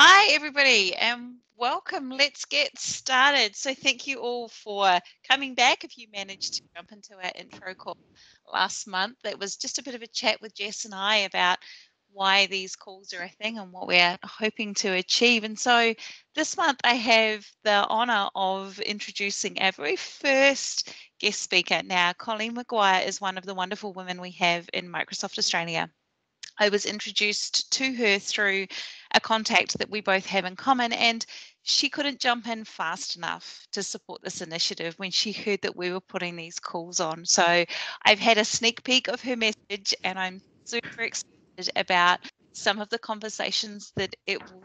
Hi, everybody, and welcome. Let's get started. So, thank you all for coming back. If you managed to jump into our intro call last month, that was just a bit of a chat with Jess and I about why these calls are a thing and what we're hoping to achieve. And so, this month, I have the honour of introducing our very first guest speaker. Now, Colleen Maguire is one of the wonderful women we have in Microsoft Australia. I was introduced to her through a contact that we both have in common, and she couldn't jump in fast enough to support this initiative when she heard that we were putting these calls on. So I've had a sneak peek of her message, and I'm super excited about some of the conversations that it will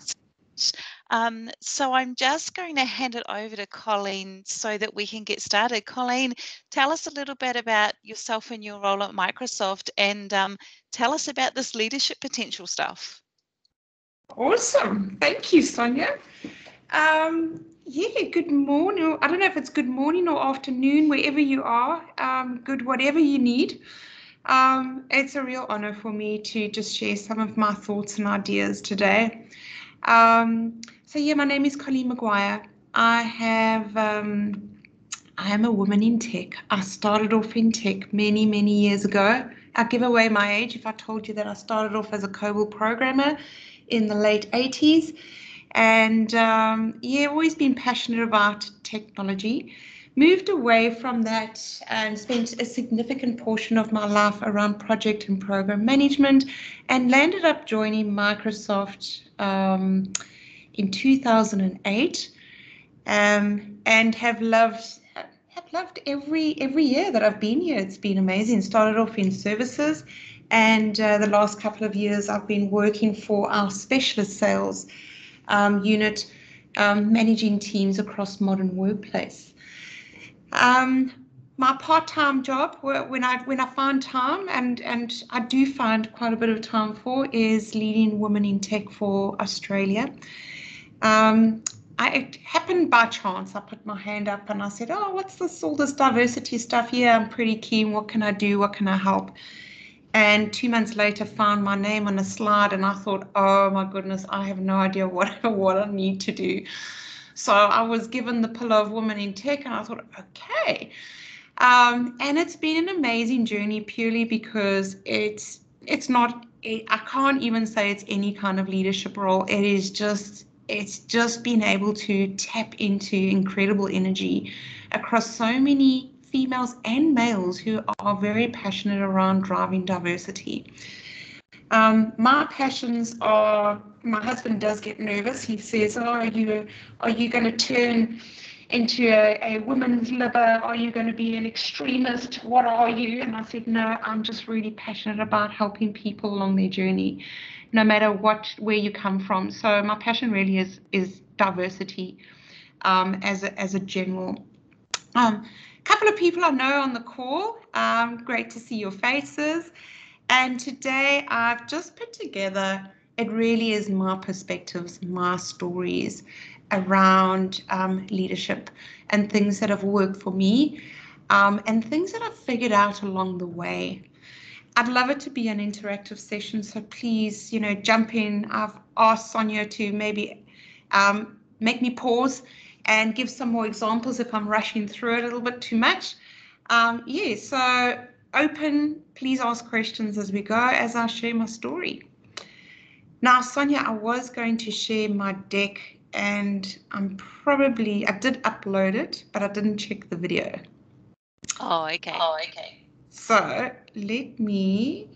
um, so I'm just going to hand it over to Colleen so that we can get started. Colleen, tell us a little bit about yourself and your role at Microsoft and um, tell us about this leadership potential stuff. Awesome. Thank you, Sonia. Um, yeah, good morning. I don't know if it's good morning or afternoon, wherever you are. Um, good, whatever you need. Um, it's a real honor for me to just share some of my thoughts and ideas today. Um, so yeah, my name is Colleen Maguire. I have um, I am a woman in tech. I started off in tech many, many years ago. I'd give away my age if I told you that I started off as a COBOL programmer in the late 80s. And um, yeah, always been passionate about technology. Moved away from that and spent a significant portion of my life around project and program management and landed up joining Microsoft um, in 2008 um, and have loved have loved every every year that I've been here. It's been amazing. Started off in services, and uh, the last couple of years I've been working for our specialist sales um, unit, um, managing teams across modern workplace. Um, my part-time job when I when I find time and and I do find quite a bit of time for is leading women in tech for Australia. Um, I, it happened by chance. I put my hand up and I said, "Oh, what's this all this diversity stuff here? I'm pretty keen. What can I do? What can I help?" And two months later, found my name on a slide, and I thought, "Oh my goodness, I have no idea what what I need to do." So I was given the pillar of women in tech, and I thought, "Okay." Um, and it's been an amazing journey purely because it's it's not I can't even say it's any kind of leadership role. It is just it's just been able to tap into incredible energy across so many females and males who are very passionate around driving diversity. Um, my passions are my husband does get nervous. He says, "Oh, are you are you going to turn into a, a women's liver? Are you going to be an extremist? What are you? And I said, no, I'm just really passionate about helping people along their journey, no matter what where you come from. So my passion really is is diversity um, as a, as a general. Um, couple of people I know on the call. Um, great to see your faces. And today I've just put together, it really is my perspectives, my stories around um, leadership and things that have worked for me um, and things that I've figured out along the way. I'd love it to be an interactive session, so please, you know, jump in. I've asked Sonia to maybe um, make me pause and give some more examples if I'm rushing through a little bit too much. Um, yeah, so open, please ask questions as we go as I share my story. Now, Sonia, I was going to share my deck and I'm probably, I did upload it, but I didn't check the video. Oh, okay. Oh, okay. So let me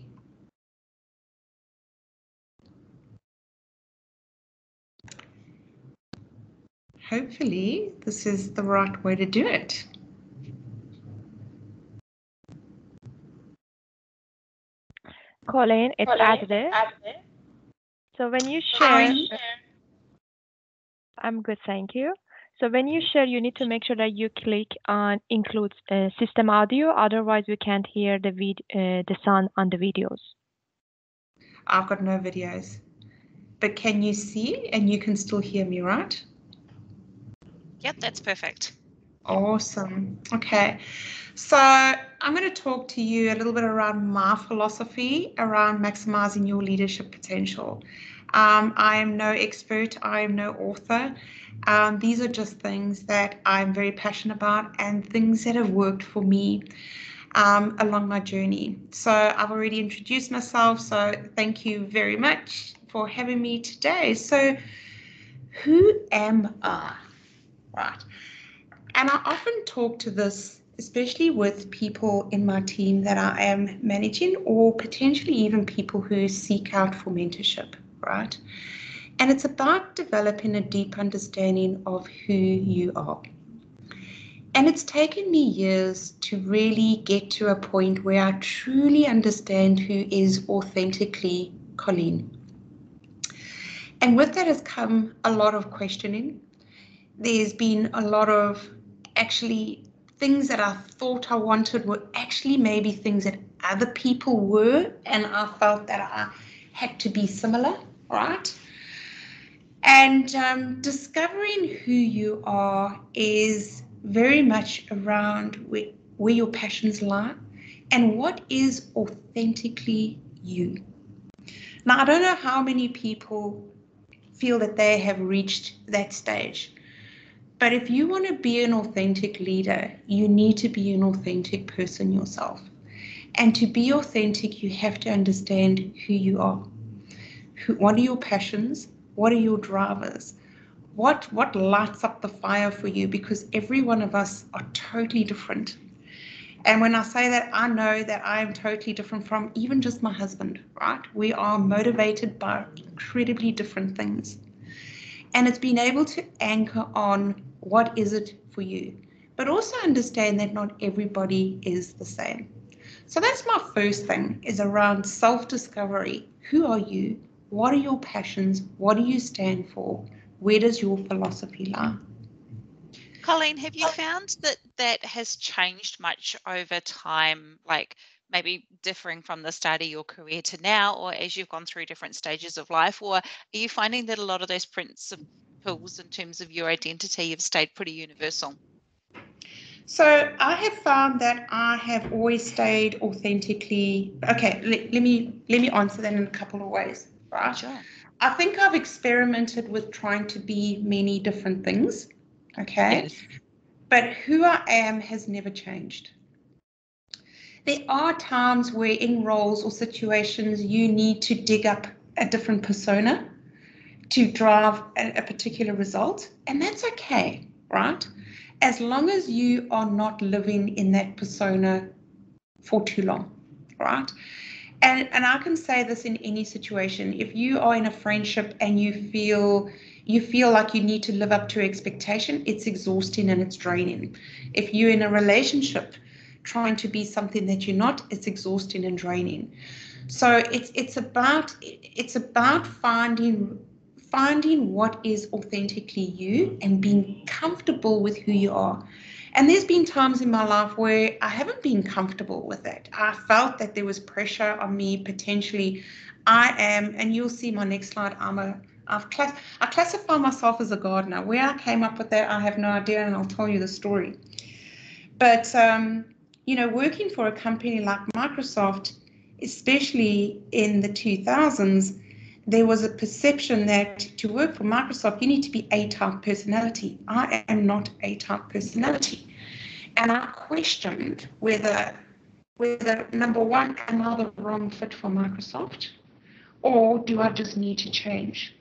hopefully this is the right way to do it. Colleen, it's Colleen, So when you share, I'm good, thank you. So when you share, you need to make sure that you click on include uh, system audio. Otherwise, we can't hear the vid uh, the sound on the videos. I've got no videos, but can you see and you can still hear me, right? Yep, that's perfect. Awesome. Okay. So I'm going to talk to you a little bit around my philosophy around maximizing your leadership potential. Um, I am no expert, I am no author. Um, these are just things that I'm very passionate about and things that have worked for me um, along my journey. So I've already introduced myself, so thank you very much for having me today. So, who am I? Right. And I often talk to this, especially with people in my team that I am managing, or potentially even people who seek out for mentorship, right? And it's about developing a deep understanding of who you are. And it's taken me years to really get to a point where I truly understand who is authentically Colleen. And with that has come a lot of questioning. There's been a lot of actually things that I thought I wanted were actually maybe things that other people were, and I felt that I had to be similar, right? And um, discovering who you are is very much around where, where your passions lie and what is authentically you. Now, I don't know how many people feel that they have reached that stage. But if you want to be an authentic leader, you need to be an authentic person yourself. And to be authentic, you have to understand who you are. Who, what are your passions? What are your drivers? What, what lights up the fire for you? Because every one of us are totally different. And when I say that, I know that I am totally different from even just my husband, right? We are motivated by incredibly different things. And it's being able to anchor on what is it for you, but also understand that not everybody is the same. So that's my first thing is around self-discovery. Who are you? What are your passions? What do you stand for? Where does your philosophy lie? Colleen, have you found that that has changed much over time? Like maybe differing from the start of your career to now, or as you've gone through different stages of life, or are you finding that a lot of those principles in terms of your identity have stayed pretty universal? So I have found that I have always stayed authentically. Okay, let, let me let me answer that in a couple of ways, right? Sure. I think I've experimented with trying to be many different things. Okay. Yes. But who I am has never changed. There are times where in roles or situations you need to dig up a different persona to drive a, a particular result, and that's okay, right? As long as you are not living in that persona for too long, right? And and I can say this in any situation. If you are in a friendship and you feel you feel like you need to live up to expectation, it's exhausting and it's draining. If you're in a relationship trying to be something that you're not, it's exhausting and draining. So it's it's about it's about finding finding what is authentically you and being comfortable with who you are. And there's been times in my life where I haven't been comfortable with it. I felt that there was pressure on me potentially. I am, and you'll see my next slide, I'm a I've class I classify myself as a gardener. Where I came up with that, I have no idea, and I'll tell you the story. But um, you know, working for a company like Microsoft, especially in the 2000s, there was a perception that to work for Microsoft, you need to be A-type personality. I am not A-type personality, and I questioned whether whether number one, am I the wrong fit for Microsoft, or do I just need to change?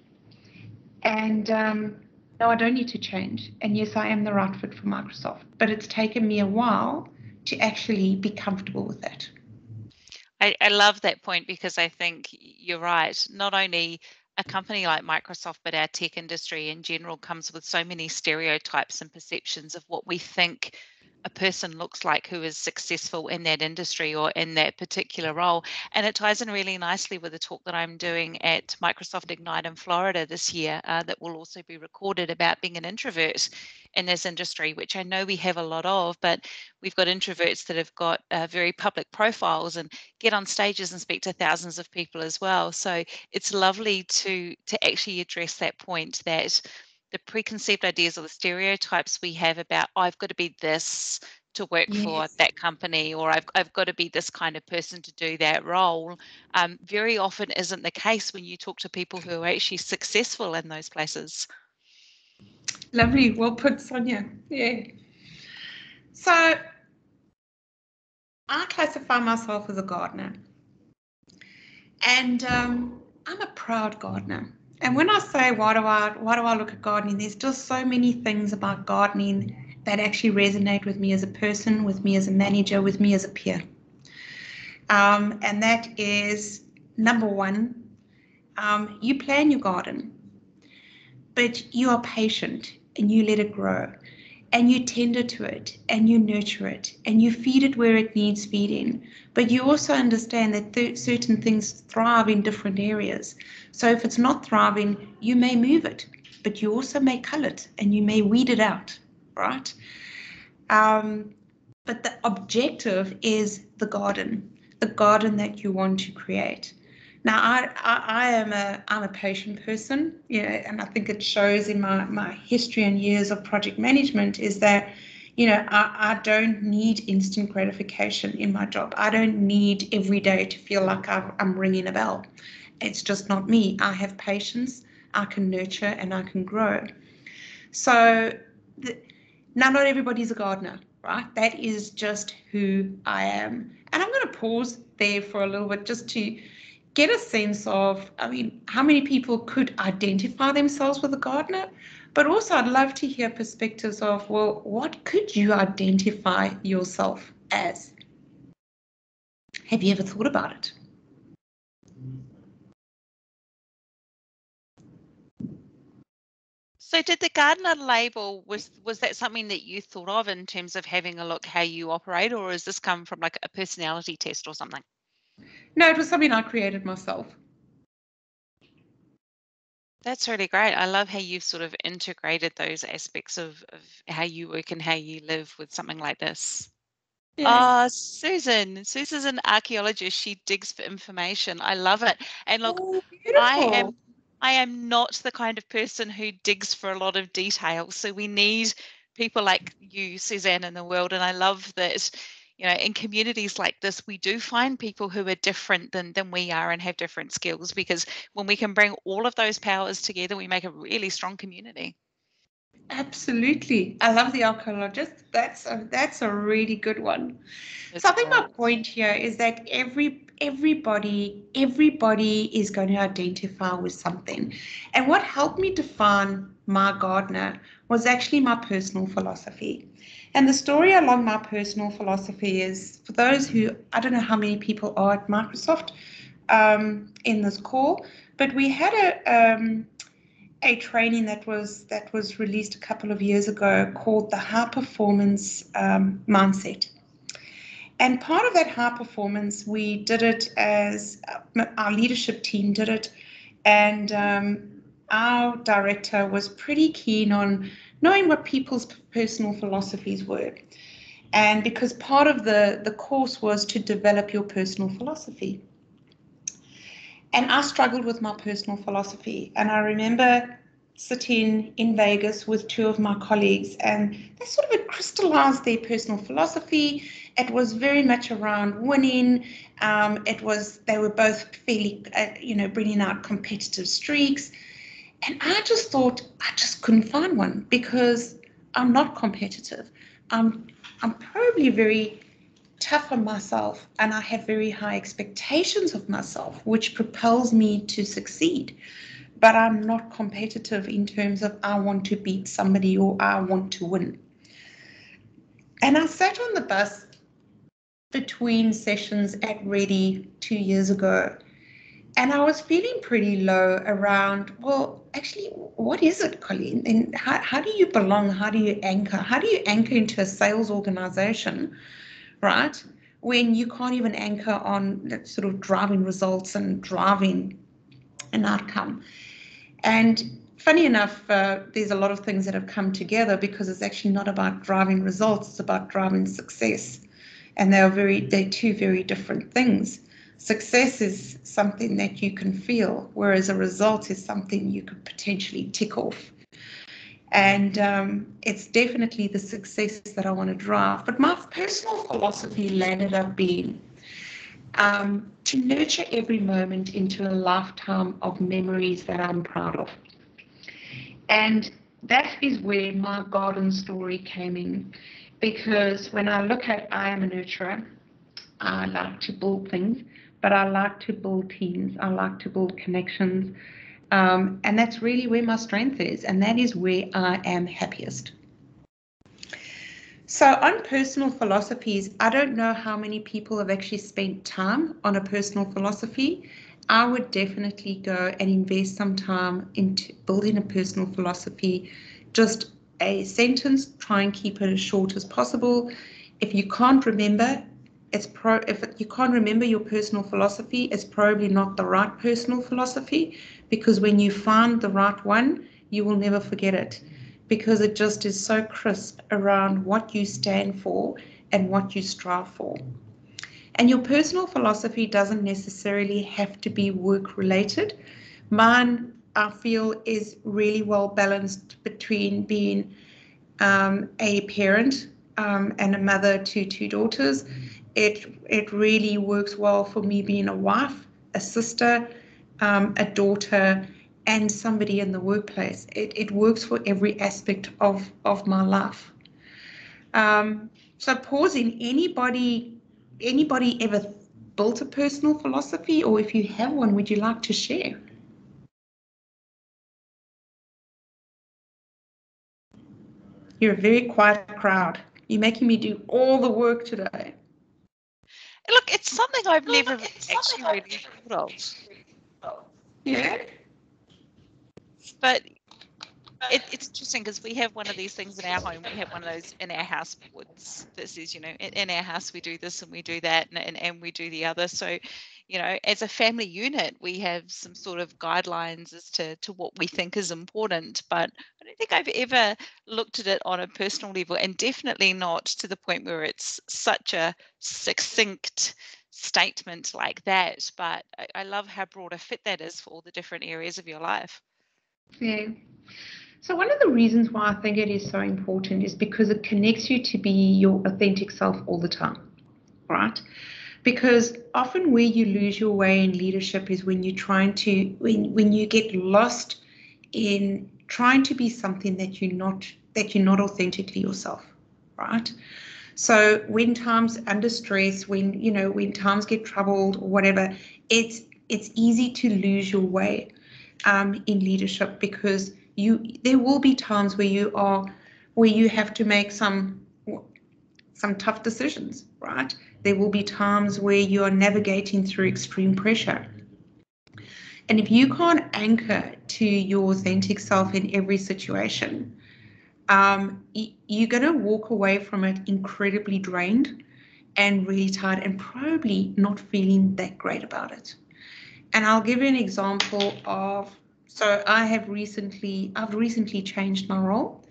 And um, no, I don't need to change. And yes, I am the right fit for Microsoft. But it's taken me a while to actually be comfortable with that. I, I love that point because I think you're right. Not only a company like Microsoft, but our tech industry in general comes with so many stereotypes and perceptions of what we think a person looks like who is successful in that industry or in that particular role. And it ties in really nicely with the talk that I'm doing at Microsoft Ignite in Florida this year uh, that will also be recorded about being an introvert in this industry, which I know we have a lot of, but we've got introverts that have got uh, very public profiles and get on stages and speak to thousands of people as well. So it's lovely to to actually address that point that the preconceived ideas or the stereotypes we have about I've got to be this to work yes. for that company or I've, I've got to be this kind of person to do that role um, very often isn't the case when you talk to people who are actually successful in those places. Lovely. Well put sonia. Yeah. So i classify myself as a gardener. And um, i'm a proud gardener and when I say why do I why do I look at gardening, there's just so many things about gardening that actually resonate with me as a person, with me as a manager, with me as a peer. Um, and that is number one, um, you plan your garden, but you are patient and you let it grow and you tender to it and you nurture it and you feed it where it needs feeding. But you also understand that th- certain things thrive in different areas. So if it's not thriving, you may move it, but you also may cull it and you may weed it out, right? Um, but the objective is the garden, the garden that you want to create. Now, I, I, I, am a I'm a patient person, you know, and I think it shows in my, my history and years of project management is that, you know, I, I don't need instant gratification in my job. I don't need every day to feel like i I'm ringing a bell. It's just not me. I have patience, I can nurture, and I can grow. So, the, now not everybody's a gardener, right? That is just who I am. And I'm going to pause there for a little bit just to get a sense of, I mean, how many people could identify themselves with a gardener? But also, I'd love to hear perspectives of, well, what could you identify yourself as? Have you ever thought about it? So did the gardener label was was that something that you thought of in terms of having a look how you operate or has this come from like a personality test or something? No, it was something I created myself. That's really great. I love how you've sort of integrated those aspects of, of how you work and how you live with something like this. Yeah. Oh, Susan. Susan's an archaeologist. She digs for information. I love it. And look, oh, I am I am not the kind of person who digs for a lot of detail. So we need people like you, Suzanne, in the world. And I love that you know in communities like this we do find people who are different than than we are and have different skills because when we can bring all of those powers together we make a really strong community absolutely. I love the archaeologist that's a that's a really good one. It's so i think my point here is that every everybody everybody is going to identify with something. And what helped me define my gardener was actually my personal philosophy. And the story along my personal philosophy is for those who, I don't know how many people are at Microsoft um, in this call, but we had a, um, a training that was that was released a couple of years ago called the High Performance um, Mindset. And part of that high performance, we did it as uh, our leadership team did it, and um, our director was pretty keen on knowing what people's personal philosophies were. And because part of the, the course was to develop your personal philosophy. And I struggled with my personal philosophy. And I remember sitting in Vegas with two of my colleagues, and they sort of crystallized their personal philosophy. It was very much around winning. Um, it was they were both fairly, uh, you know, bringing out competitive streaks. And I just thought I just couldn't find one because I'm not competitive. I'm I'm probably very tough on myself and I have very high expectations of myself, which propels me to succeed. But I'm not competitive in terms of I want to beat somebody or I want to win. And I sat on the bus between sessions at Ready two years ago and I was feeling pretty low around, well, actually, what is it, Colleen? And how, how do you belong? How do you anchor? How do you anchor into a sales organization, right? When you can't even anchor on sort of driving results and driving an outcome. And funny enough, uh, there's a lot of things that have come together because it's actually not about driving results, it's about driving success. And they are very, they're two very different things. Success is something that you can feel, whereas a result is something you could potentially tick off. And um, it's definitely the success that I want to drive. But my personal philosophy landed up being um, to nurture every moment into a lifetime of memories that I'm proud of. And that is where my garden story came in. Because when I look at I am a nurturer, I like to build things, but I like to build teams. I like to build connections. Um, and that's really where my strength is, and that is where I am happiest. So, on personal philosophies, I don't know how many people have actually spent time on a personal philosophy. I would definitely go and invest some time into building a personal philosophy. Just a sentence, try and keep it as short as possible. If you can't remember, it's pro if you can't remember your personal philosophy, it's probably not the right personal philosophy because when you find the right one, you will never forget it because it just is so crisp around what you stand for and what you strive for. And your personal philosophy doesn't necessarily have to be work related. Mine, I feel, is really well balanced between being um, a parent um, and a mother to two daughters. It it really works well for me being a wife, a sister, um, a daughter, and somebody in the workplace. It, it works for every aspect of, of my life. Um, so pausing, anybody anybody ever built a personal philosophy or if you have one, would you like to share? You're a very quiet crowd. You're making me do all the work today. Look, it's something I've never actually really thought of. Yeah. But it, it's interesting because we have one of these things in our home. We have one of those in our house boards that says, you know, in, in our house we do this and we do that and, and, and we do the other. So, you know, as a family unit, we have some sort of guidelines as to, to what we think is important. But I don't think I've ever looked at it on a personal level and definitely not to the point where it's such a succinct statement like that. But I, I love how broad a fit that is for all the different areas of your life. Yeah. So one of the reasons why I think it is so important is because it connects you to be your authentic self all the time, right? Because often where you lose your way in leadership is when you're trying to when when you get lost in trying to be something that you're not that you're not authentically yourself, right? So when times under stress, when you know when times get troubled or whatever, it's it's easy to lose your way um, in leadership because you there will be times where you are where you have to make some some tough decisions, right? There will be times where you are navigating through extreme pressure. And if you can't anchor to your authentic self in every situation, um, you're going to walk away from it incredibly drained and really tired and probably not feeling that great about it. And I'll give you an example of so I have recently, I've recently changed my role.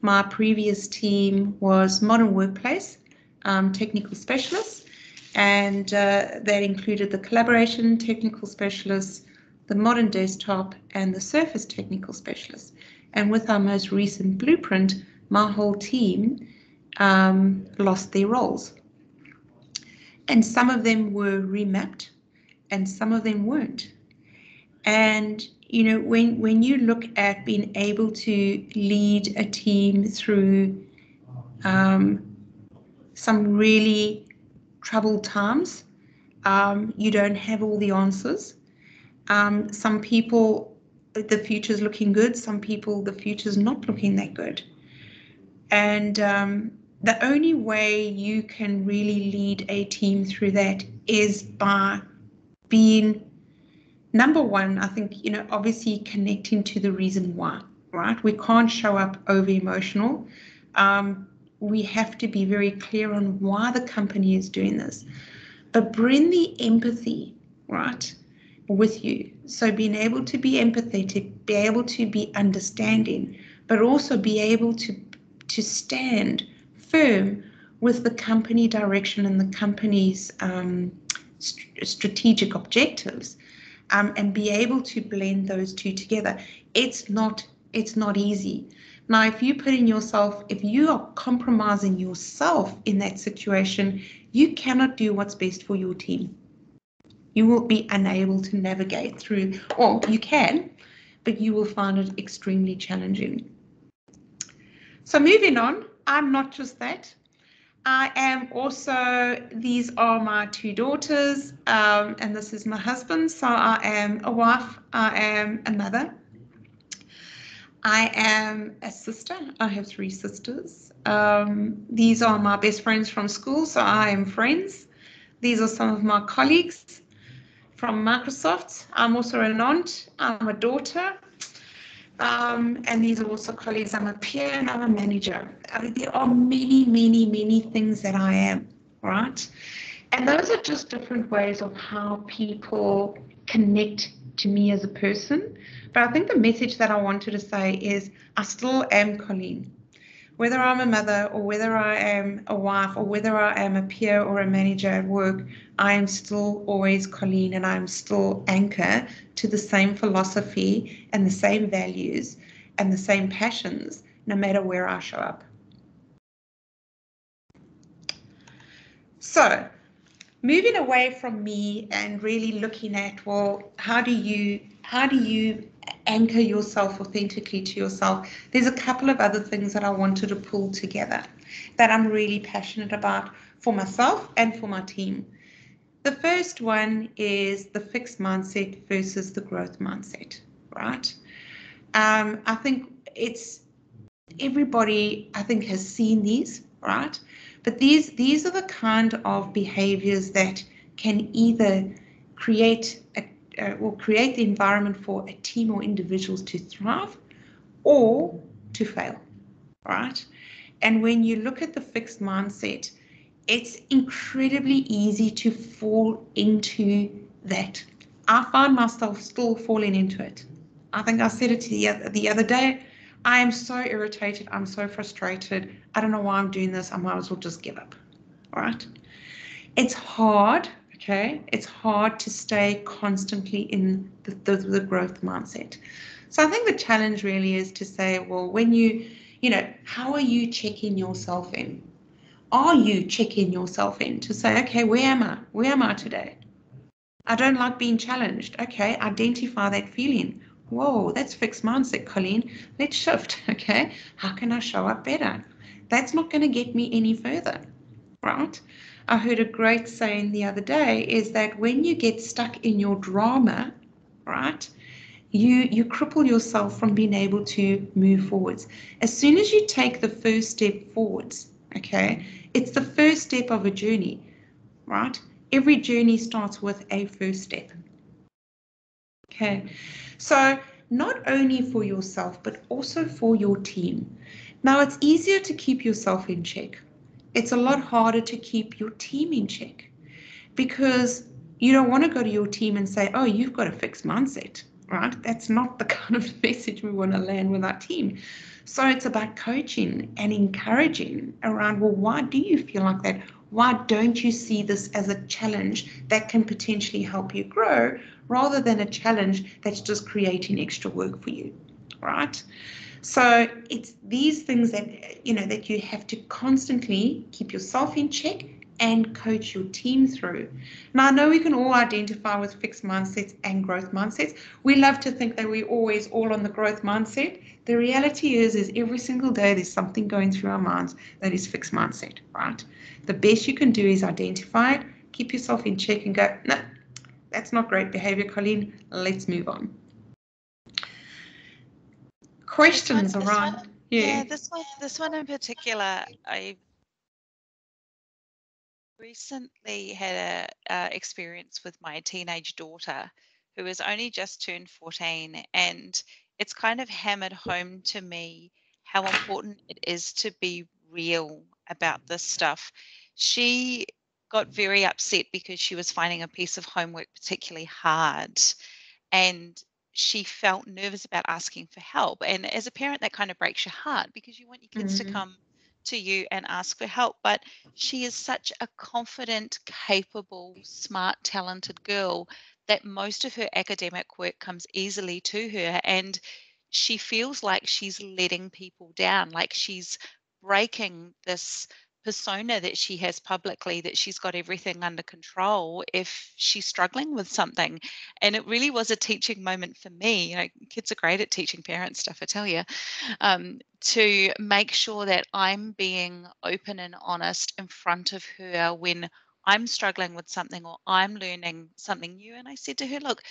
My previous team was Modern Workplace um, Technical Specialists, and uh, that included the Collaboration Technical Specialists, the Modern Desktop, and the Surface Technical Specialists. And with our most recent blueprint, my whole team um, lost their roles. And some of them were remapped, and some of them weren't. And you know, when when you look at being able to lead a team through um, some really troubled times, um, you don't have all the answers. Um, some people, the future's looking good. Some people, the future's not looking that good. And um, the only way you can really lead a team through that is by being number one, I think, you know, obviously connecting to the reason why, right? We can't show up over emotional. Um, we have to be very clear on why the company is doing this, but bring the empathy, right, with you. So being able to be empathetic, be able to be understanding, but also be able to to stand firm with the company direction and the company's um, st- strategic objectives um, and be able to blend those two together. It's not it's not easy, Now, if you put in yourself, if you are compromising yourself in that situation, you cannot do what's best for your team. You will be unable to navigate through, or you can, but you will find it extremely challenging. So moving on, I'm not just that. I am also, these are my two daughters, um, and this is my husband. So I am a wife, I am a mother. I am a sister. I have three sisters. Um, these are my best friends from school, so I am friends. These are some of my colleagues from Microsoft. I'm also an aunt. I'm a daughter. Um, and these are also colleagues. I'm a peer and I'm a manager. Mean, there are many, many, many things that I am, right? And those are just different ways of how people connect to me as a person. But I think the message that I wanted to say is I still am Colleen whether I'm a mother or whether I am a wife or whether I am a peer or a manager at work, I am still always Colleen and I'm still anchor to the same philosophy and the same values and the same passions, no matter where I show up. So, moving away from me and really looking at well, how do you how do you anchor yourself authentically to yourself. There's a couple of other things that I wanted to pull together that I'm really passionate about for myself and for my team. The first one is the fixed mindset versus the growth mindset, right? Um, I think it's everybody I think has seen these, right? But these these are the kind of behaviors that can either create a uh, will create the environment for a team or individuals to thrive or to fail, right? And when you look at the fixed mindset, it's incredibly easy to fall into that. I find myself still falling into it. I think I said it to the other, the other day. I am so irritated. I'm so frustrated. I don't know why I'm doing this. I might as well just give up. All right. It's hard Okay, it's hard to stay constantly in the, the, the growth mindset. So I think the challenge really is to say, well, when you, you know, how are you checking yourself in? Are you checking yourself in to say, okay, where am I? Where am I today? I don't like being challenged. Okay, identify that feeling. Whoa, that's fixed mindset, Colleen. Let's shift. Okay, how can I show up better? That's not going to get me any further, right? I heard a great saying the other day is that when you get stuck in your drama, right, you you cripple yourself from being able to move forwards. As soon as you take the first step forwards, okay, it's the first step of a journey, right? Every journey starts with a first step. Okay, so not only for yourself, but also for your team. Now, it's easier to keep yourself in check it's a lot harder to keep your team in check because you don't want to go to your team and say, oh, you've got a fixed mindset, right? That's not the kind of message we want to land with our team. So it's about coaching and encouraging around, well, why do you feel like that? Why don't you see this as a challenge that can potentially help you grow rather than a challenge that's just creating extra work for you, right? So it's these things that you know that you have to constantly keep yourself in check and coach your team through. Now I know we can all identify with fixed mindsets and growth mindsets. We love to think that we're always all on the growth mindset. The reality is is every single day there's something going through our minds that is fixed mindset, right? The best you can do is identify it, keep yourself in check and go, no, that's not great behavior, Colleen. Let's move on questions this one, around this one, yeah this one this one in particular i recently had a uh, experience with my teenage daughter who has only just turned 14 and it's kind of hammered home to me how important it is to be real about this stuff. She got very upset because she was finding a piece of homework particularly hard and she felt nervous about asking for help. And as a parent, that kind of breaks your heart because you want your kids mm-hmm. to come to you and ask for help. But she is such a confident, capable, smart, talented girl that most of her academic work comes easily to her. And she feels like she's letting people down, like she's breaking this persona that she has publicly that she's got everything under control if she's struggling with something. And it really was a teaching moment for me you know kids are great at teaching parents stuff i tell you um, to make sure that i'm being open and honest in front of her when i'm struggling with something or i'm learning something new. And i said to her look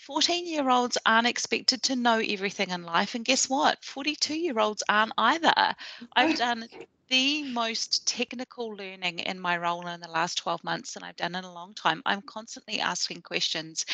14 year olds aren't expected to know everything in life. And guess what? 42 year olds aren't either. I've done the most technical learning in my role in the last 12 months than I've done in a long time. I'm constantly asking questions.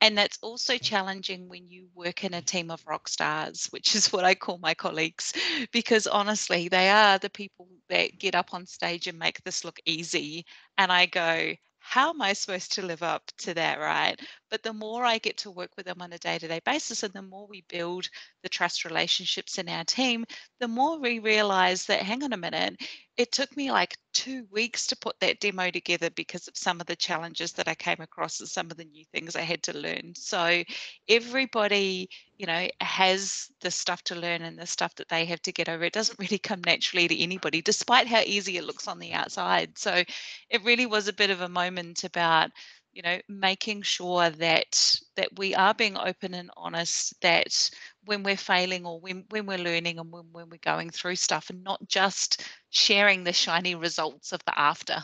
And that's also challenging when you work in a team of rock stars, which is what I call my colleagues, because honestly, they are the people that get up on stage and make this look easy. And I go, how am I supposed to live up to that, right? But the more I get to work with them on a day to day basis and the more we build the trust relationships in our team, the more we realize that, hang on a minute, it took me like two weeks to put that demo together because of some of the challenges that I came across and some of the new things I had to learn. So everybody, you know, has the stuff to learn and the stuff that they have to get over. It doesn't really come naturally to anybody, despite how easy it looks on the outside. So it really was a bit of a moment about you know making sure that that we are being open and honest that when we're failing or when, when we're learning and when, when we're going through stuff and not just sharing the shiny results of the after.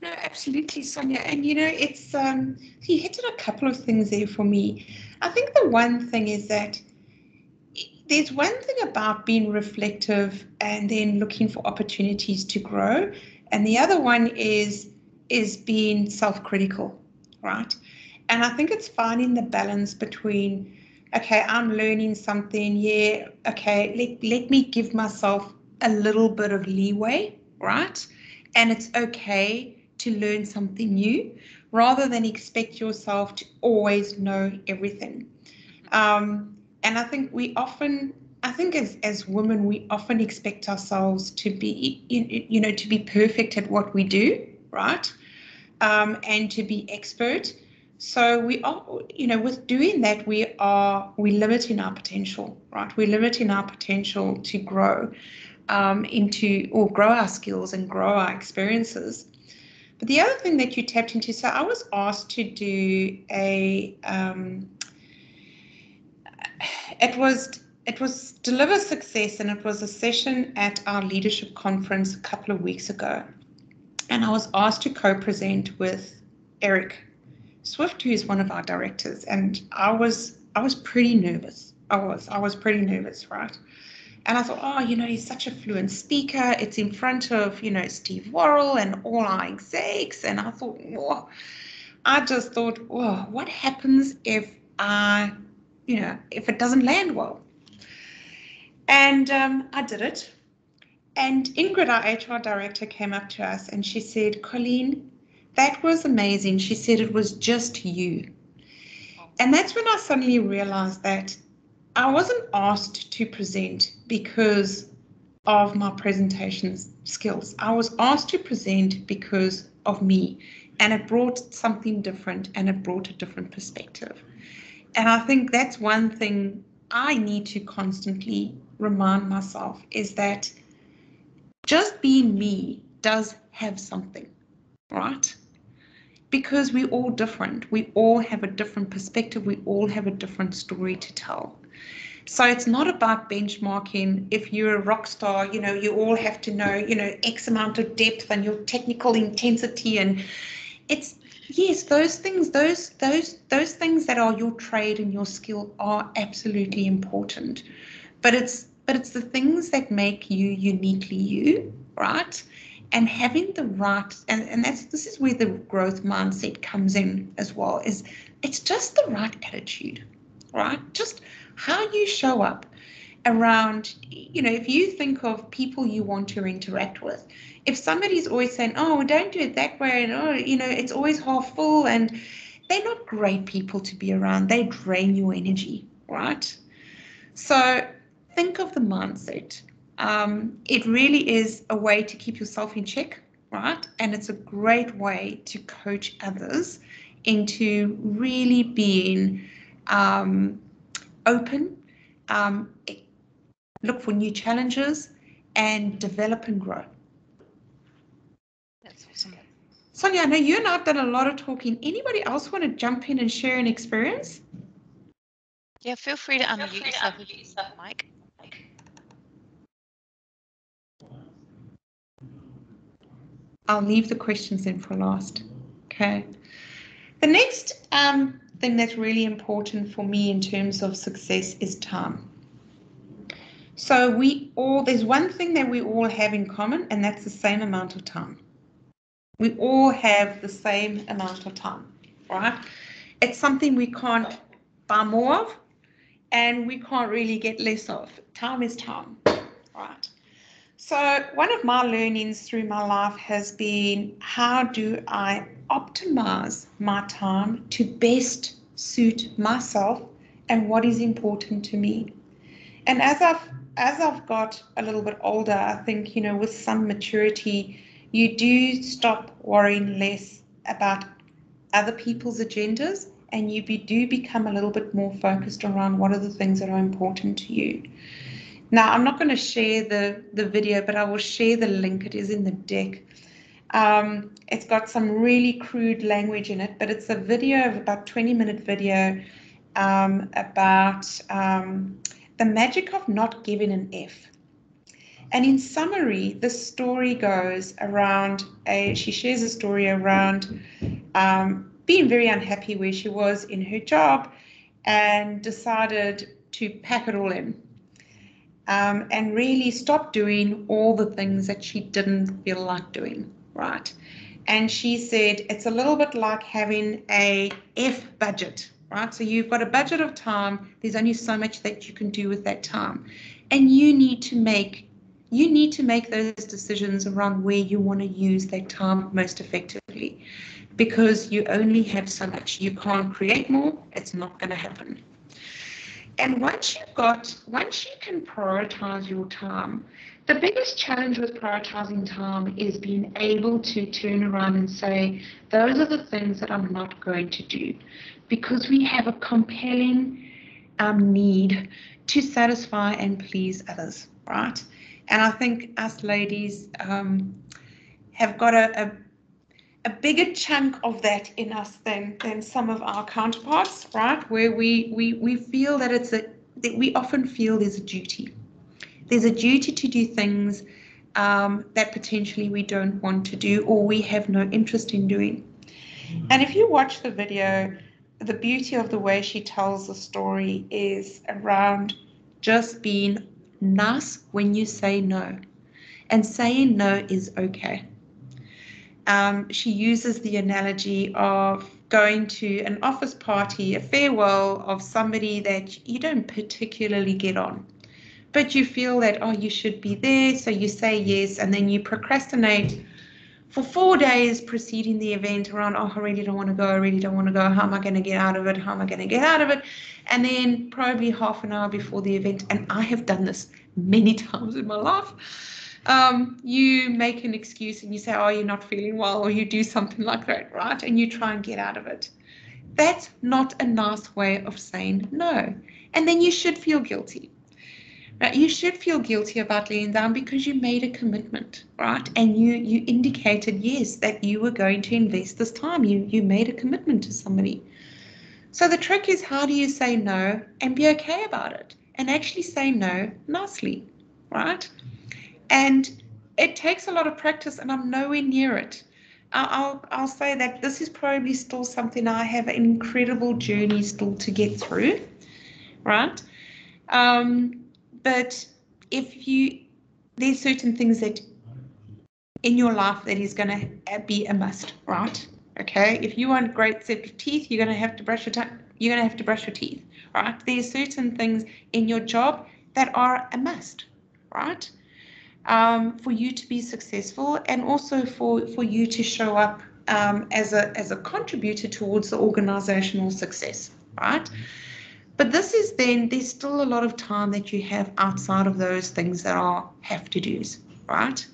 No absolutely sonia. And you know it's um you hit on a couple of things there for me. I think the one thing is that there's one thing about being reflective and then looking for opportunities to grow and the other one is is being self-critical, right? And I think it's finding the balance between, okay, I'm learning something, yeah, okay, let, let me give myself a little bit of leeway, right? And it's okay to learn something new rather than expect yourself to always know everything. Um, and I think we often, I think as, as women, we often expect ourselves to be, you know, to be perfect at what we do right? Um, and to be expert. So we are, you know, with doing that, we are we limiting our potential, right? We're limiting our potential to grow um, into or grow our skills and grow our experiences. But the other thing that you tapped into, so I was asked to do a, um, it was it was deliver success, and it was a session at our leadership conference a couple of weeks ago and I was asked to co-present with Eric Swift, who is one of our directors, and I was I was pretty nervous. I was I was pretty nervous, right? And I thought, oh, you know, he's such a fluent speaker. It's in front of, you know, Steve Worrall and all our execs. And I thought, whoa. I just thought, whoa, what happens if I, you know, if it doesn't land well? And um, I did it. And Ingrid, our HR director, came up to us and she said, Colleen, that was amazing. She said it was just you. And that's when I suddenly realized that I wasn't asked to present because of my presentation skills. I was asked to present because of me. And it brought something different and it brought a different perspective. And I think that's one thing I need to constantly remind myself is that just being me does have something, right? Because we're all different. We all have a different perspective. We all have a different story to tell. So it's not about benchmarking. If you're a rock star, you know, you all have to know, you know, X amount of depth and your technical intensity. And it's, yes, those things, those, those, those things that are your trade and your skill are absolutely important. But it's but it's the things that make you uniquely you, right? And having the right, and, and that's this is where the growth mindset comes in as well, is it's just the right attitude, right? Just how you show up around, you know, if you think of people you want to interact with, if somebody's always saying, oh, don't do it that way, and oh, you know, it's always half full, and they're not great people to be around. They drain your energy, right? So think of the mindset. Um, it really is a way to keep yourself in check, right? And it's a great way to coach others into really being um, open um, look for new challenges, and develop and grow. That's awesome. Sonia, I know you and I have done a lot of talking. Anybody else want to jump in and share an experience? Yeah, feel free to unmute yourself, Mike. I'll leave the questions in for last. Okay. The next um, thing that's really important for me in terms of success is time. So we all, there's one thing that we all have in common, and that's the same amount of time. We all have the same amount of time, right? It's something we can't buy more of, and we can't really get less of. Time is time, right? So one of my learnings through my life has been how do I optimize my time to best suit myself and what is important to me. And as I've as I've got a little bit older, I think, you know, with some maturity, you do stop worrying less about other people's agendas and you be, do become a little bit more focused around what are the things that are important to you. Now, I'm not going to share the, the video, but I will share the link. It is in the deck. Um, it's got some really crude language in it, but it's a video of about 20 minute video um, about um, the magic of not giving an F. And in summary, the story goes around a, she shares a story around um, being very unhappy where she was in her job and decided to pack it all in um, and really stop doing all the things that she didn't feel like doing, right? And she said it's a little bit like having a F budget, right? So you've got a budget of time. There's only so much that you can do with that time. And you need to make you need to make those decisions around where you want to use that time most effectively because you only have so much. You can't create more, it's not going to happen. And once you've got, once you can prioritize your time, the biggest challenge with prioritizing time is being able to turn around and say, those are the things that I'm not going to do because we have a compelling um, need to satisfy and please others, right? And I think us ladies um, have got a, a, a bigger chunk of that in us than than some of our counterparts, right? Where we we we feel that it's a that we often feel there's a duty. There's a duty to do things um, that potentially we don't want to do or we have no interest in doing. And if you watch the video, the beauty of the way she tells the story is around just being nice when you say no. And saying no is okay. Um, she uses the analogy of going to an office party, a farewell of somebody that you don't particularly get on. But you feel that, oh, you should be there. So you say yes, and then you procrastinate for four days preceding the event around, oh, I really don't want to go, I really don't want to go, how am I going to get out of it, how am I going to get out of it? And then probably half an hour before the event, and I have done this many times in my life, um, you make an excuse and you say, oh, you're not feeling well, or you do something like that, right? And you try and get out of it. That's not a nice way of saying no. And then you should feel guilty Right? You should feel guilty about laying down because you made a commitment, right? And you you indicated yes that you were going to invest this time. You you made a commitment to somebody. So the trick is how do you say no and be okay about it and actually say no nicely, right? And it takes a lot of practice, and I'm nowhere near it. I'll I'll say that this is probably still something I have an incredible journey still to get through, right? Um, but if you, there's certain things that in your life that is going to be a must, right? Okay. If you want great set of teeth, you're going to have to brush your teeth. You're going to have to brush your teeth, right? There's certain things in your job that are a must, right? Um, for you to be successful and also for, for you to show up um, as a as a contributor towards the organizational success, right? But this is then, there's still a lot of time that you have outside of those things that are have to do's, right?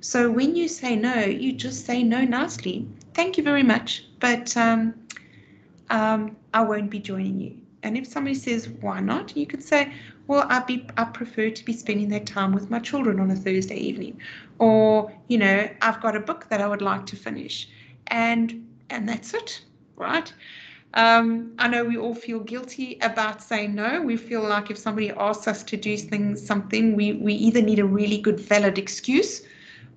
So when you say no, you just say no nicely. Thank you very much, but um, um, I won't be joining you. And if somebody says, why not? You could say, well, I be I prefer to be spending that time with my children on a Thursday evening. Or, you know, I've got a book that I would like to finish. And and that's it, right? Um, I know we all feel guilty about saying no. We feel like if somebody asks us to do things, something, we, we either need a really good valid excuse.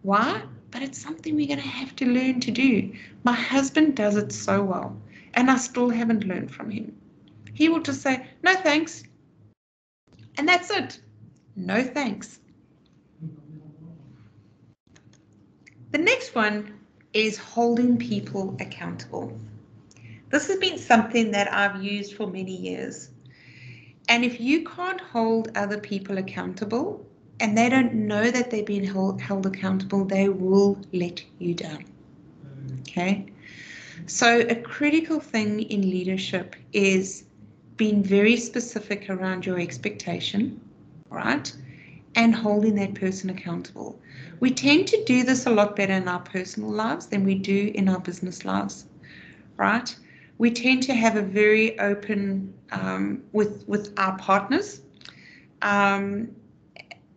Why? But it's something we're going to have to learn to do. My husband does it so well, and I still haven't learned from him. He will just say, no thanks. And that's it. No thanks. The next one is holding people accountable. This has been something that I've used for many years. And if you can't hold other people accountable and they don't know that they're being held, held accountable, they will let you down. Okay? So, a critical thing in leadership is being very specific around your expectation, right? And holding that person accountable. We tend to do this a lot better in our personal lives than we do in our business lives, right? we tend to have a very open um, with with our partners. Um,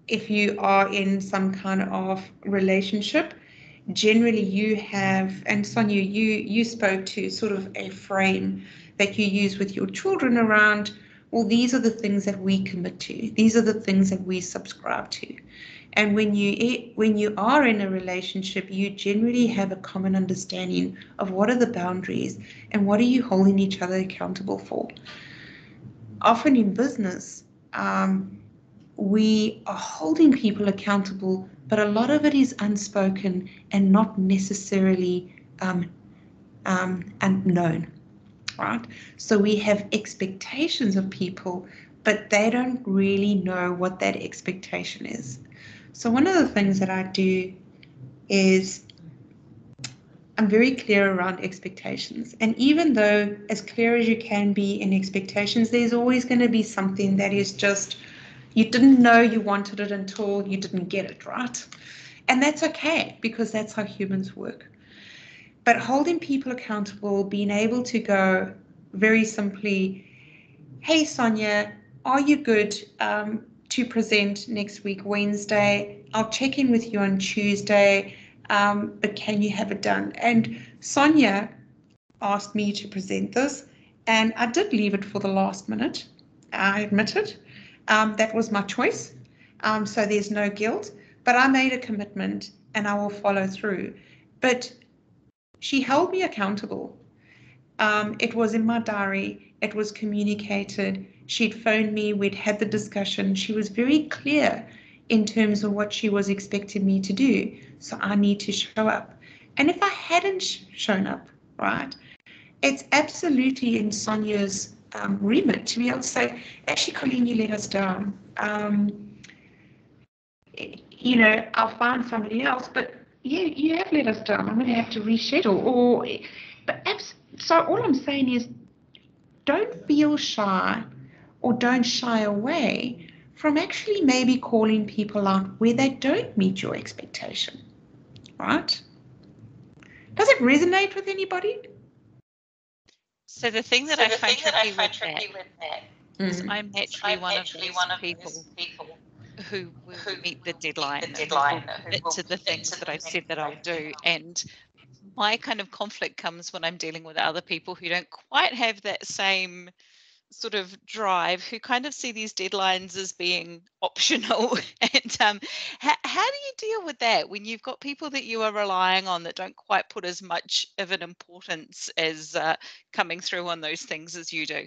if you are in some kind of relationship, generally you have, and Sonia, you you spoke to sort of a frame that you use with your children around. Well, these are the things that we commit to. These are the things that we subscribe to. And when you when you are in a relationship, you generally have a common understanding of what are the boundaries and what are you holding each other accountable for. Often in business, um, we are holding people accountable, but a lot of it is unspoken and not necessarily um, um, unknown, right? So we have expectations of people, but they don't really know what that expectation is. So one of the things that I do is I'm very clear around expectations. And even though as clear as you can be in expectations, there's always going to be something that is just you didn't know you wanted it until you didn't get it, right? And that's okay because that's how humans work. But holding people accountable, being able to go very simply, hey, Sonia, are you good? Um, to present next week, Wednesday. I'll check in with you on Tuesday, um, but can you have it done? And Sonia asked me to present this, and I did leave it for the last minute. I admit it. Um, that was my choice. Um, so there's no guilt, but I made a commitment and I will follow through. But she held me accountable. Um, it was in my diary, it was communicated She'd phoned me, we'd had the discussion. She was very clear in terms of what she was expecting me to do. So I need to show up. And if I hadn't sh- shown up, right, it's absolutely in Sonia's um, remit to be able to say, actually, Colleen, you let us down. Um, you know, I'll find somebody else, but yeah, you have let us down. I'm going to have to reschedule. Or, but abs- so all I'm saying is, don't feel shy or don't shy away from actually maybe calling people out where they don't meet your expectation. Right? Does it resonate with anybody? So the thing that so I find tricky, with, tricky with that is mm. I'm naturally, I'm one, naturally of one of people, people who will who meet the deadline, the deadline and to the things that I've said that I'll do. And my kind of conflict comes when I'm dealing with other people who don't quite have that same sort of drive who kind of see these deadlines as being optional. And um, how, how do you deal with that when you've got people that you are relying on that don't quite put as much of an importance as uh, coming through on those things as you do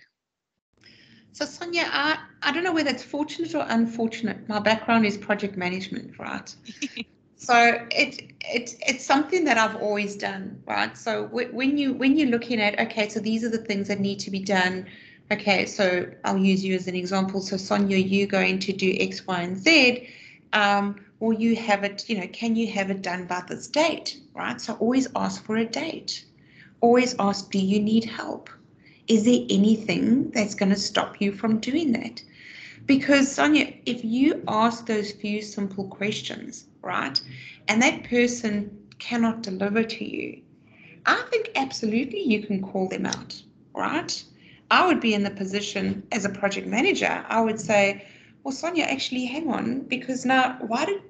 so sonia I, I don't know whether it's fortunate or unfortunate my background is project management right so it, it it's something that I've always done, right? So when you when you're looking at okay, so these are the things that need to be done okay, so I'll use you as an example. So Sonia, you going to do X, Y, and Z. Um, will you have it, you know, can you have it done by this date, right? So always ask for a date. Always ask, do you need help? Is there anything that's going to stop you from doing that? Because Sonia, if you ask those few simple questions, right, and that person cannot deliver to you, I think absolutely you can call them out, right? I would be in the position as a project manager, I would say, well, Sonia, actually, hang on, because now, why did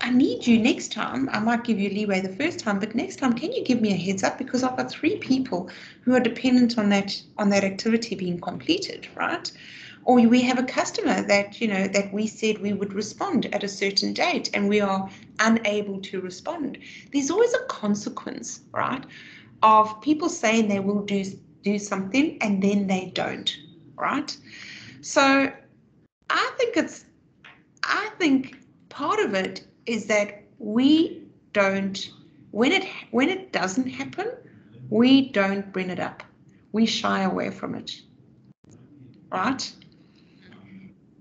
I need you next time? I might give you leeway the first time, but next time, can you give me a heads up? Because I've got three people who are dependent on that on that activity being completed, right? Or we have a customer that you know that we said we would respond at a certain date, and we are unable to respond. There's always a consequence, right, of people saying they will do do something and then they don't, right? So I think it's, I think part of it is that we don't, when it when it doesn't happen, we don't bring it up. We shy away from it, right?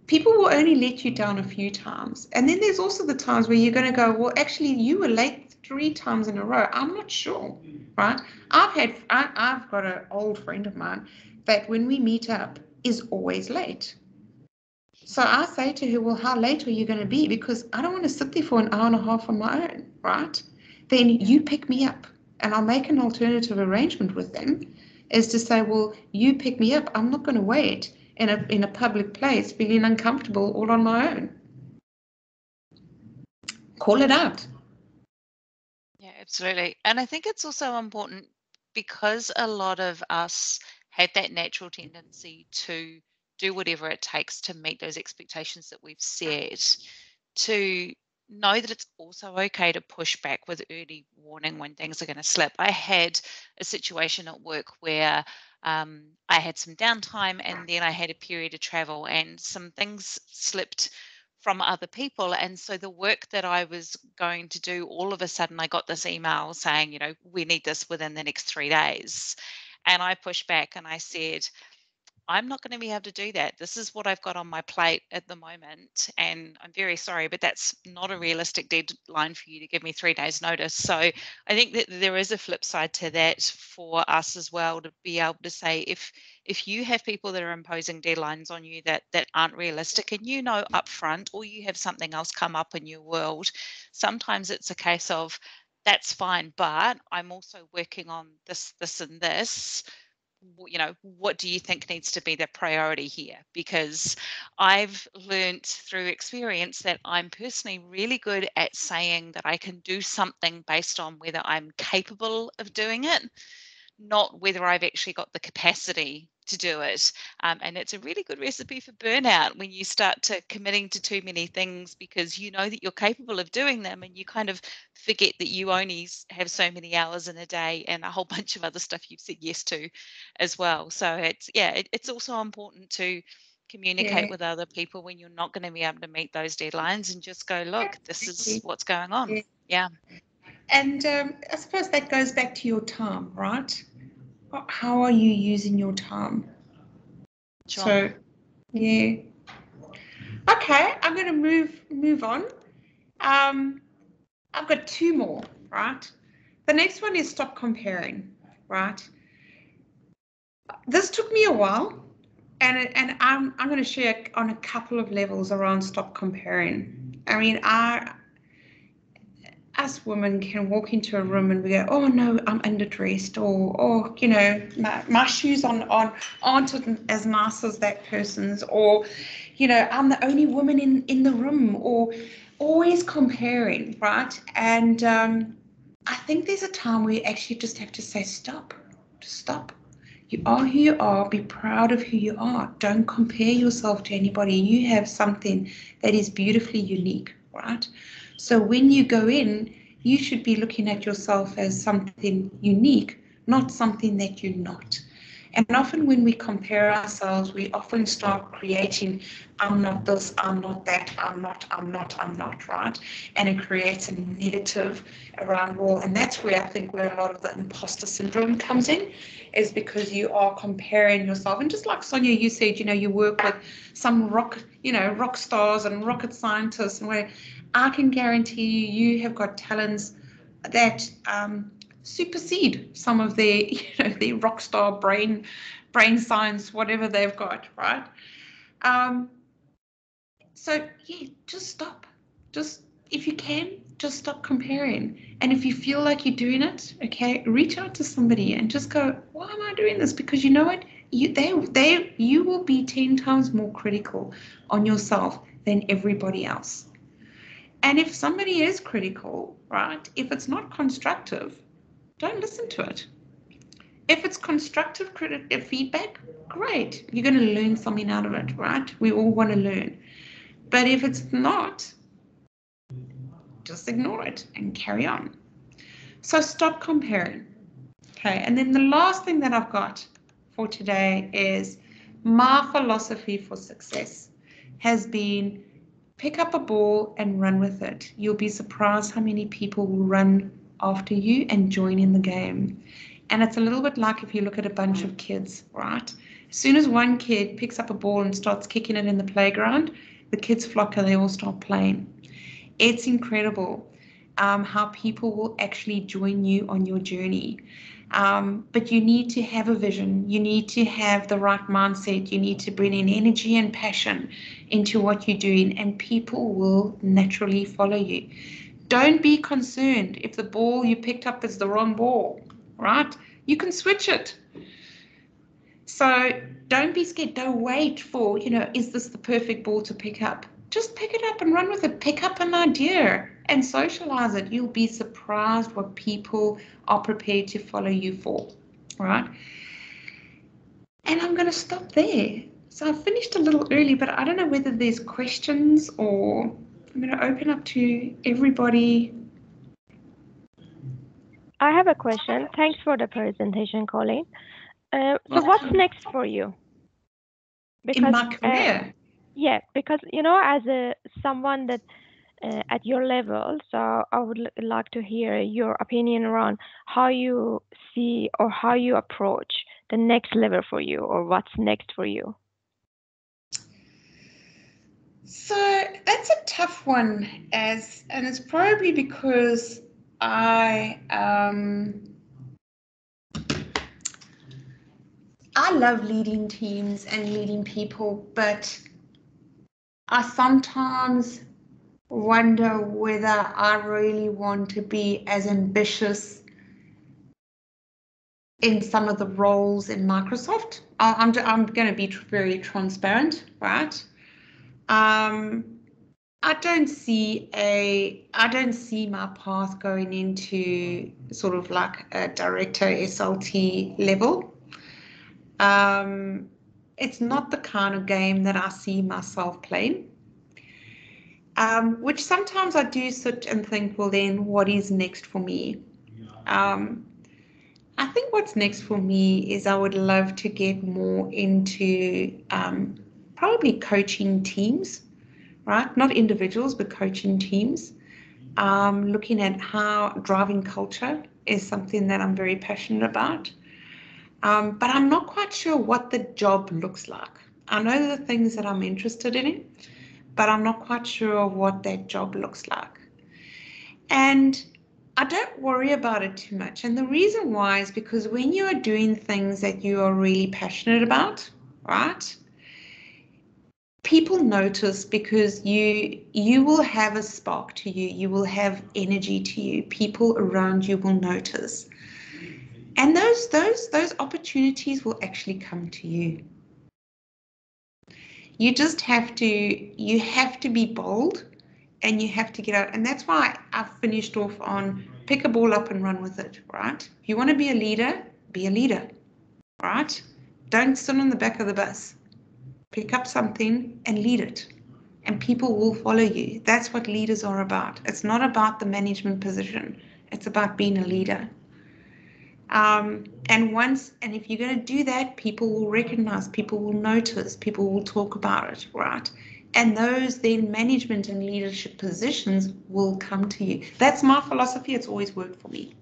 People will only let you down a few times. And then there's also the times where you're going to go, well, actually, you were late three times in a row. I'm not sure, right? I've had, I, I've got an old friend of mine that when we meet up is always late. So I say to her, well, how late are you going to be? Because I don't want to sit there for an hour and a half on my own, right? Then you pick me up and I'll make an alternative arrangement with them is to say, well, you pick me up. I'm not going to wait in a, in a public place feeling uncomfortable all on my own. Call it out. Yeah, absolutely. And I think it's also important because a lot of us have that natural tendency to do whatever it takes to meet those expectations that we've set, to know that it's also okay to push back with early warning when things are going to slip. I had a situation at work where um, I had some downtime and then I had a period of travel and some things slipped from other people. And so the work that I was going to do, all of a sudden I got this email saying, you know, we need this within the next three days. And I pushed back and I said, I'm not going to be able to do that. This is what I've got on my plate at the moment. And I'm very sorry, but that's not a mm. realistic deadline for you to give me three days' notice. So I think that there is a flip side to that for us as well to be able to say if if you have people that are imposing deadlines on you that that aren't realistic and you know upfront or you have something else come up in your world, sometimes it's a case of that's fine, but I'm also working on this, this, and this you know what do you think needs to be the priority here? Because i've learned through experience that i'm personally really good at saying that i can do something based on whether i'm capable of doing it not whether i've actually got the capacity to do it. Um, and it's a really good recipe for burnout when you start to committing to too many things because you know that you're capable of doing them and you kind of forget that you only have so many hours in a day and a whole bunch of other stuff you've said yes to as well. So it's, yeah, it, it's also important to communicate yeah. with other people when you're not going to be able to meet those deadlines and just go, look, this is what's going on. Yeah. yeah. And um, I suppose that goes back to your time, right? How are you using your time? Sure. So, yeah. Okay, I'm going to move move on. Um, I've got two more, right? The next one is stop comparing, right? This took me a while, and and I'm I'm going to share on a couple of levels around stop comparing. I mean, I us women can walk into a room and we go, oh no, I'm underdressed, or oh, you know, my, my shoes on, on aren't as nice as that person's, or you know, I'm the only woman in in the room, or always comparing, right? And um, I think there's a time where you actually just have to say stop, just stop. You are who you are. Be proud of who you are. Don't compare yourself to anybody. You have something that is beautifully unique, right? So when you go in, you should be looking at yourself as something unique, not something that you're not. And often when we compare ourselves, we often start creating, I'm not this, I'm not that, I'm not, I'm not, I'm not, right? And it creates a negative around all. And that's where I think where a lot of the imposter syndrome comes in, is because you are comparing yourself. And just like Sonia, you said, you know, you work with some rock, you know, rock stars and rocket scientists and where I can guarantee you, you have got talents that um, supersede some of their, you know, their rock star brain, brain science, whatever they've got, right? Um, so yeah, just stop. Just if you can, just stop comparing. And if you feel like you're doing it, okay, reach out to somebody and just go, why am I doing this? Because you know what? you they they you will be 10 times more critical on yourself than everybody else. And if somebody is critical, right, if it's not constructive, don't listen to it. If it's constructive critical uh, feedback, great. You're going to learn something out of it, right? We all want to learn. But if it's not, just ignore it and carry on. So stop comparing. Okay, and then the last thing that I've got for today is my philosophy for success has been pick up a ball and run with it. You'll be surprised how many people will run after you and join in the game. And it's a little bit like if you look at a bunch of kids, right? As soon as one kid picks up a ball and starts kicking it in the playground, the kids flock and they all start playing. It's incredible um, how people will actually join you on your journey. Um, but you need to have a vision. You need to have the right mindset. You need to bring in energy and passion into what you're doing, and people will naturally follow you. Don't be concerned if the ball you picked up is the wrong ball, right? You can switch it. So don't be scared. Don't wait for, you know, is this the perfect ball to pick up? Just pick it up and run with it. Pick up an idea and socialize it. You'll be surprised what people are prepared to follow you for, right? And I'm going to stop there. So I finished a little early, but I don't know whether there's questions or I'm going to open up to everybody. I have a question. Thanks for the presentation, Colleen. Uh, so what's next for you? Because, In my career? Uh, yeah, because, you know, as a someone that uh, at your level. So I would like to hear your opinion around how you see or how you approach the next level for you or what's next for you. So that's a tough one, as and it's probably because I um, I love leading teams and leading people, but I sometimes wonder whether I really want to be as ambitious in some of the roles in Microsoft. I'm, I'm going to be very transparent, right? Um, I don't see a I don't see my path going into sort of like a director SLT level. Um, it's not the kind of game that I see myself playing um, which sometimes I do sit and think, well, then what is next for me? Um, I think what's next for me is I would love to get more into um, probably coaching teams, right? Not individuals, but coaching teams. Um, looking at how driving culture is something that I'm very passionate about. Um, but I'm not quite sure what the job looks like. I know the things that I'm interested in but I'm not quite sure what that job looks like. And I don't worry about it too much. And the reason why is because when you are doing things that you are really passionate about, right? People notice because you you will have a spark to you, you will have energy to you. People around you will notice. And those those those opportunities will actually come to you you just have to you have to be bold and you have to get out. And that's why i've finished off on pick a ball up and run with it right? If you want to be a leader be a leader right? Don't sit on the back of the bus. Pick up something and lead it. And people will follow you. That's what leaders are about. It's not about the management position. It's about being a leader um, and once, and if you're going to do that, people will recognize, people will notice, people will talk about it, right? And those then management and leadership positions will come to you. That's my philosophy. It's always worked for me.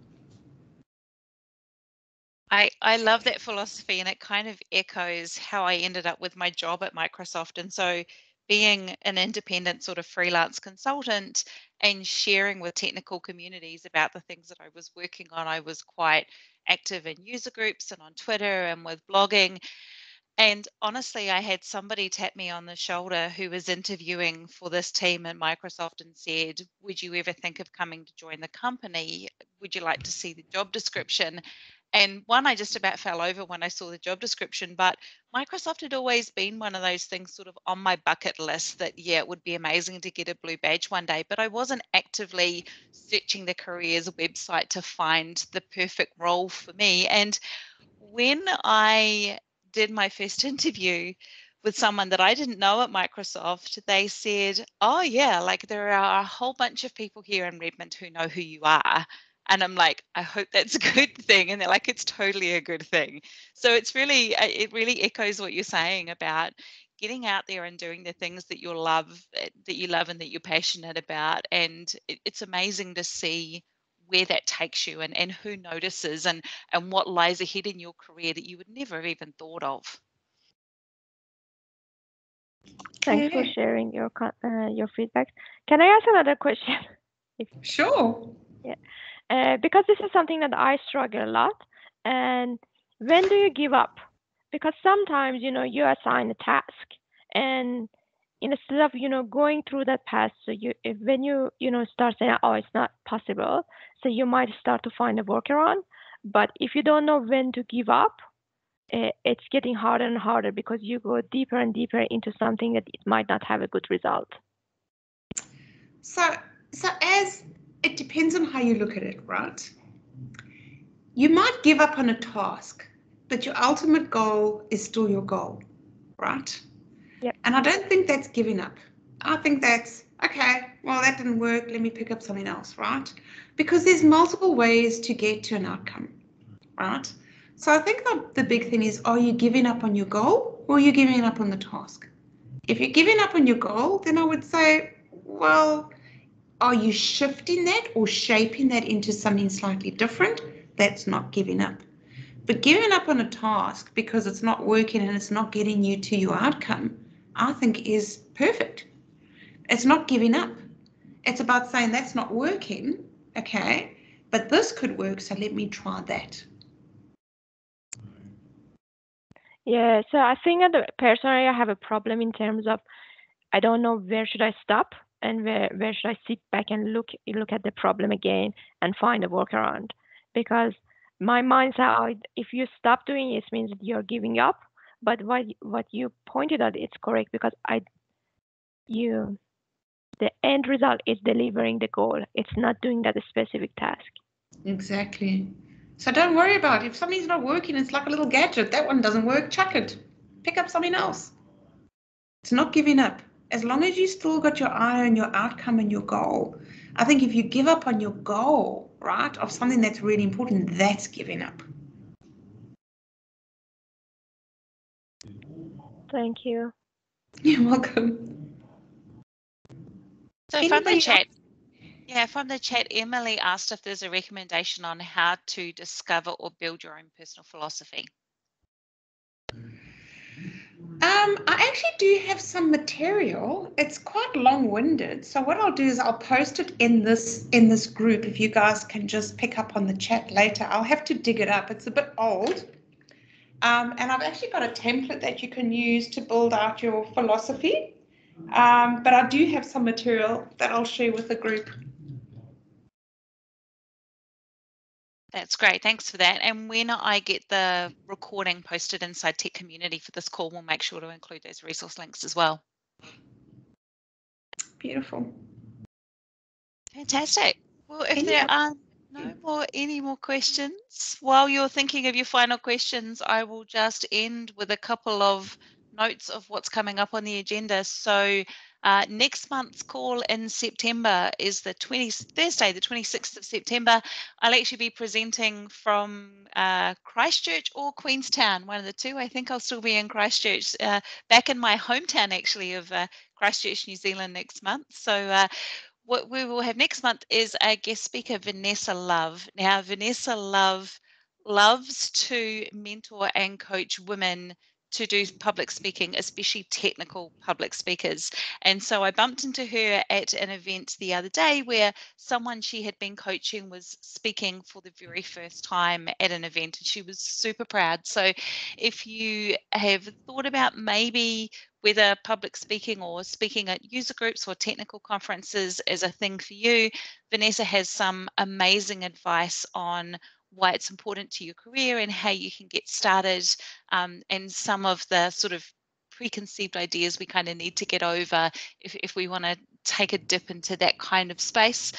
I, I love that philosophy and it kind of echoes how I ended up with my job at Microsoft. And so being an independent sort of freelance consultant and sharing with technical communities about the things that I was working on, I was quite active in user groups and on Twitter and with blogging. And honestly, I had somebody tap me on the shoulder who was interviewing for this team at Microsoft and said, Would you ever think of coming to join the company? Would you like to see the job description? and one I just about fell over when I saw the job description, but Microsoft had always been one of those things sort of on my bucket list that, yeah, it would be amazing to get a blue badge one day, but I wasn't actively searching the careers website to find the perfect role for me. And when I did my first interview, with someone that I didn't know at Microsoft, they said, Oh, yeah, like there are a whole bunch of people here in Redmond who know who you are. And I'm like, I hope that's a good thing. And they're like, it's totally a good thing. So it's really, uh, it really echoes what you're saying about getting out there and doing the things that you love, eh, that you love and that you're passionate about. And it, it's amazing to see where that takes you and, and who notices and, and what lies ahead in your career that you would never have even thought of. Thanks for sharing your uh, your feedback. Can I ask another question? sure. Yeah, uh, because this is something that I struggle a lot. And when do you give up? Because sometimes you know you assign a task, and instead of you know going through that path, so you if, when you you know start saying, oh, it's not possible, so you might start to find a workaround. But if you don't know when to give up, it's getting harder and harder because you go deeper and deeper into something that it might not have a good result. So, so as it depends on how you look at it, right? You might give up on a task, but your ultimate goal is still your goal, right? Yep. And I don't think that's giving up. I think that's okay, well, that didn't work. Let me pick up something else, right? Because there's multiple ways to get to an outcome, right? So I think the, the big thing is, are you giving up on your goal or are you giving up on the task? If you're giving up on your goal, then I would say, well, are you shifting that or shaping that into something slightly different? That's not giving up. But giving up on a task because it's not working and it's not getting you to your outcome, I think is perfect. It's not giving up. It's about saying that's not working, okay, but this could work, so let me try that. Yeah, so I think personally I have a problem in terms of I don't know where should I stop and where where should I sit back and look look at the problem again and find a workaround because my mindset if you stop doing it means that you're giving up but what what you pointed out it's correct because I you the end result is delivering the goal it's not doing that specific task exactly so don't worry about it. If something's not working, it's like a little gadget. That one doesn't work, chuck it. Pick up something else. It's not giving up. As long as you still got your eye on your outcome and your goal. I think if you give up on your goal, right, of something that's really important, that's giving up. Thank you. You're welcome. So Anybody from the chat, yeah, from the chat, Emily asked if there's a recommendation on how to discover or build your own personal philosophy. Um, I actually do have some material. It's quite long-winded. So what I'll do is I'll post it in this in this group. If you guys can just pick up on the chat later, I'll have to dig it up. It's a bit old. Um, and I've actually got a template that you can use to build out your philosophy. Um, but I do have some material that I'll share with the group. That's great. Thanks for that. And when I get the recording posted inside Tech Community for this call, we'll make sure to include those resource links as well. Beautiful. Fantastic. Well, if there are no more any more questions, while you're thinking of your final questions, I will just end with a couple of notes of what's coming up on the agenda. So uh, next month's call in September is the 20, Thursday, the 26th of September. I'll actually be presenting from uh, Christchurch or Queenstown, one of the two. I think I'll still be in Christchurch, uh, back in my hometown actually of uh, Christchurch, New Zealand next month. So uh, what we will have next month is a guest speaker, Vanessa Love. Now, Vanessa Love loves to mentor and coach women to do public speaking, especially technical public speakers. And so I bumped into her at an event the other day where someone she had been coaching was speaking for the very first time at an event, and she was super proud. So if you have thought about maybe whether public speaking or speaking at user groups or technical conferences is a thing for you, Vanessa has some amazing advice on why it's important to your career and how you can get started um, and some of the sort of preconceived ideas we kind of need to get over if, if we want to take a dip into that kind of space.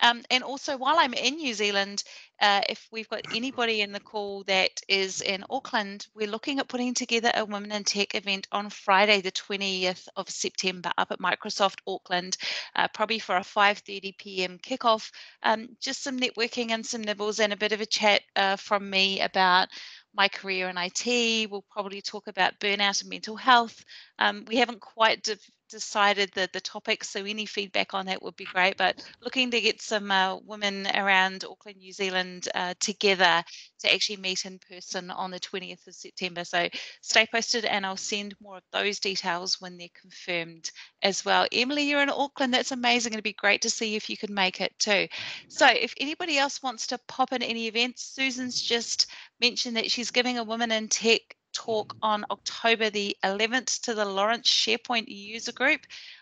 Um, and also, while I'm in New Zealand, uh, if we've got anybody in the call that is in Auckland, we're looking at putting together a Women in Tech event on Friday, the 20th of September, up at Microsoft Auckland, uh, probably for a 5:30 p.m. kickoff. Um, just some networking and some nibbles, and a bit of a chat uh, from me about my career in IT. We'll probably talk about burnout and mental health. Um, we haven't quite de- decided the, the topics, so any feedback on that would be great. But looking to get some uh, women around Auckland, New Zealand uh, together to actually meet in person on the 20th of September. So stay posted and I'll send more of those details when they're confirmed as well. Emily, you're in Auckland. That's amazing. It'd be great to see if you could make it too. So if anybody else wants to pop in any events, Susan's just mentioned that she's giving a Women in Tech talk on October the 11th to the Lawrence SharePoint user group.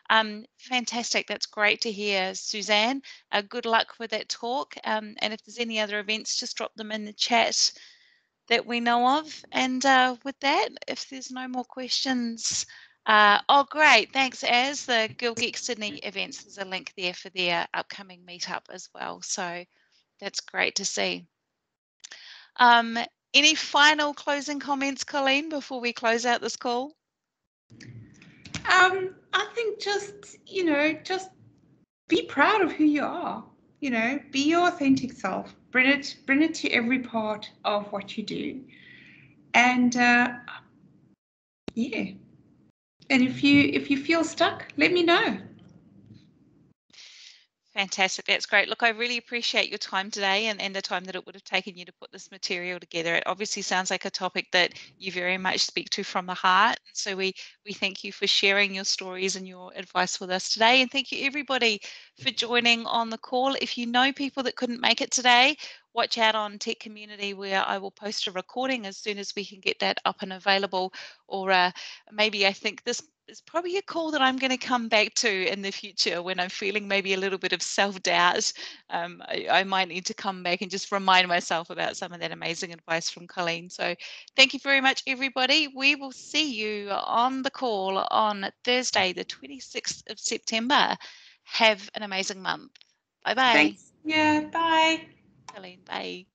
Um, fantastic. That's great to hear, Suzanne. Uh, good luck with that talk. Um, and if there's any other events, just drop them in the chat that we know of. And uh, with that, if there's no more questions, uh, oh, great. Thanks, Az. The Girl Geek Sydney events, there's a link there for their upcoming meetup as well. So that's great to see. Um, any final closing comments, Colleen, before we close out this call? Um, I think just, you know, just be proud of who you are. You know, be your authentic self. Bring it, bring it to every part of what you do. And uh, yeah. And if you if you feel stuck, let me know. Fantastic. That's great. Look, I really appreciate your time today and, and the time that it would have taken you to put this material together. It obviously sounds like a topic that you very much speak to from the heart. So we we thank you for sharing your stories and your advice with us today. And thank you everybody for joining on the call. If you know people that couldn't make it today, watch out on Tech Community where I will post a recording as soon as we can get that up and available. Or uh, maybe I think this is probably a call that I'm going to come back to in the future when I'm feeling maybe a little bit of self doubt. Um, I, I, might need to come back and just remind myself about some of that amazing advice from Colleen. So, thank you very much, everybody. We will see you on the call on Thursday, the 26th of September. Have an amazing month. Bye bye. Thanks. Yeah, bye. Colleen, bye.